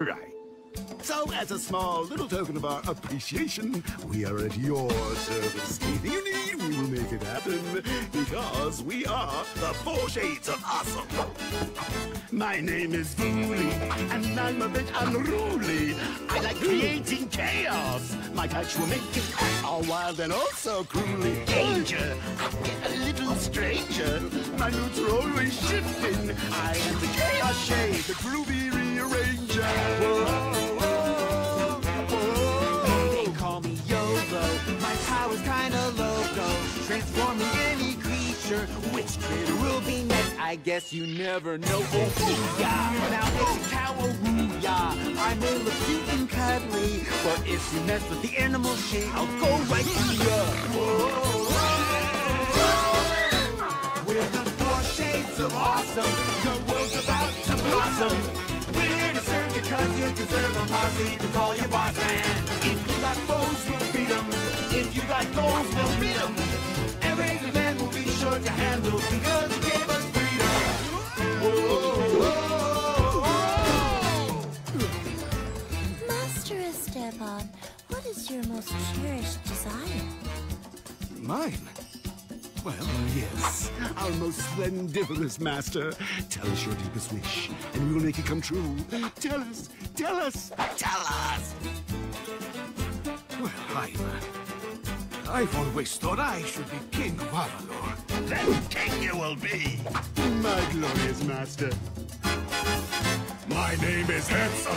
Right. So, as a small little token of our appreciation, we are at your service. Anything you need, we will make it happen. Because we are the Four Shades of Awesome. My name is Fooly, and I'm a bit unruly. I like creating chaos. My touch will make it all wild and oh also cruelly danger. I get a little stranger. My moods are always shifting. I am the chaos shade, the groovy Transforming any creature. Which critter will be next? I guess you never know. Oh, yeah. Now it's Kawaroo, I may look cute and cuddly, but if you mess with the animal shade, I'll go right through ya. We're the four shades of awesome. Your world's about to blossom. We're here to serve you 'cause you deserve a posse to call you boss man. If you got foes, we'll beat 'em. If you got goals, we'll beat 'em. Most cherished desire? Mine? Well, yes. Our most splendiferous master. Tell us your deepest wish, and we will make it come true. Tell us, tell us, tell us! Well, I'm... I've always thought I should be king of Avalor. Then king you will be! My glorious master. My name is Handsome.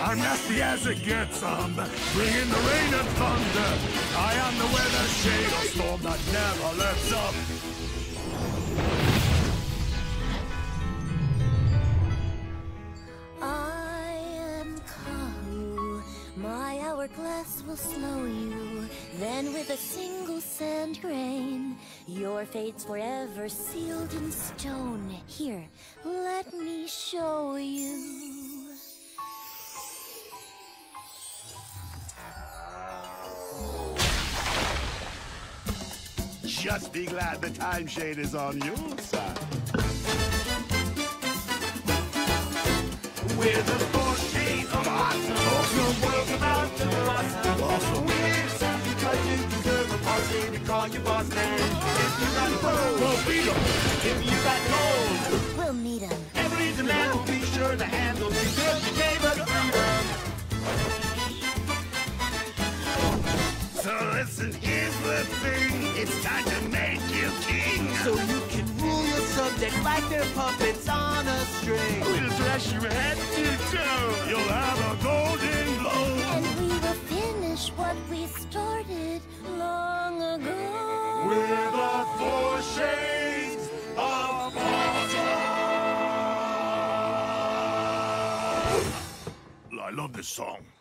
I'm nasty as it gets. Um, bringing the rain and thunder. I am the weather shade, a storm that never lets up. Hourglass will slow you. Then with a single sand grain, your fate's forever sealed in stone. Here, let me show you. Just be glad the time shade is on your side. We're the We'll beat 'em. if you got gold, We'll meet him. every demand will be sure to handle. So listen, here's the thing. It's time to make you king. So you can rule your subjects like they're puppets on a string. We'll dress you head to toe. I love this song.